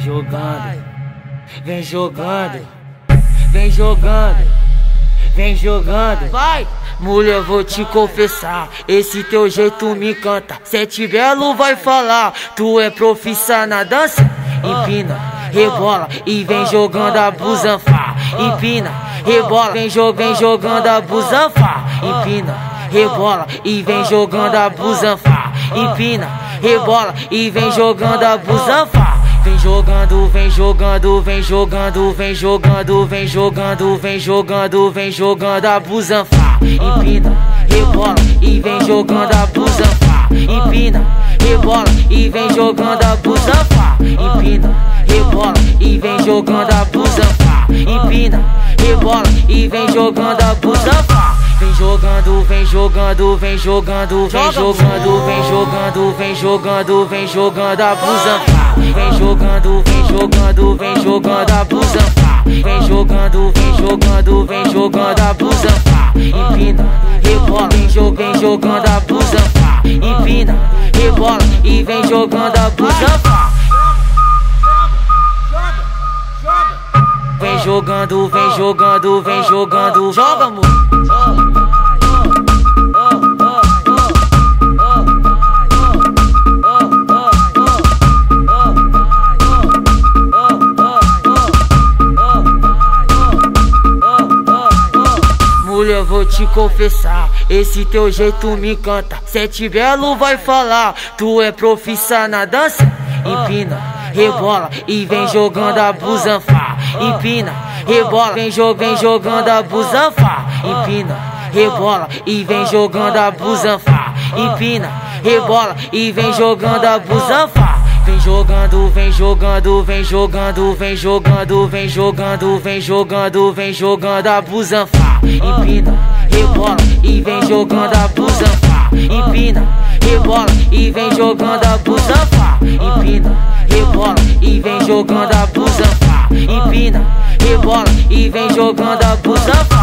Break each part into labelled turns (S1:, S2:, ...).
S1: jogando, vem jogando, vem jogando, vem jogando.
S2: Vai!
S1: Mulher, vou te confessar, esse teu jeito me encanta. Sete Belo vai falar, tu é profissa na dança? Empina, rebola e vem jogando a busanfa. Empina, rebola, vem, jo vem jogando a busanfa. Empina, rebola e vem jogando a busanfa. Empina, rebola e vem jogando a busanfa. Vem jogando, vem jogando, vem jogando, vem jogando, vem jogando, vem jogando, vem jogando a busanfa. Empina, rebola e vem jogando a busanfa. Empina, rebola e vem jogando a busanfa. Empina, rebola e vem jogando a busanfa. Empina, rebola e vem jogando a busanfa. Vem jogando, vem jogando, vem jogando, vem jogando, vem jogando, vem jogando, vem jogando a busanfa. Vem jogando, vem jogando, vem jogando a busanfa. Vem jogando, vem jogando, vem jogando a busanfa. Empina, rebola, vem, jo vem jogando a busanfa. Empina, rebola e vem jogando a busanfa. Vem jogando, vem jogando, vem jogando, joga amor. Mulher, vou te confessar, esse teu jeito me encanta. Sete Belo vai falar, tu é profissa na dança? Empina, rebola e vem jogando a busanfa. Empina, rebola, vem, jo vem jogando a busanfa. Empina, rebola e vem jogando a busanfa. Empina, rebola e vem jogando a busanfa. Vem jogando, vem jogando, vem jogando, vem jogando, vem jogando, vem jogando, vem jogando a busanfa. Empina, rebola e vem jogando a busanfa. Empina, rebola e vem jogando a busanfa. Empina, rebola e vem jogando a busanfa. Empina, rebola e vem jogando a busanfa.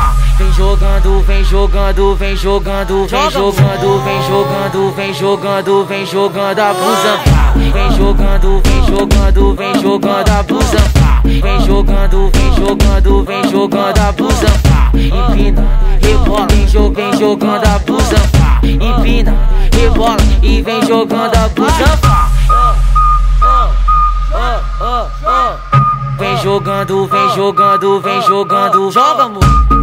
S1: Vem jogando, vem jogando, vem jogando, vem jogando, vem jogando, vem jogando, vem jogando a busanfa. Vem jogando, vem jogando, vem jogando a busanfa. Vem jogando, vem jogando, vem jogando a busanfa. Empina, rebola, vem, jo vem jogando a busanfa. Empina, rebola e vem jogando a busanfa. Vem jogando, vem jogando, vem jogando, joga amor.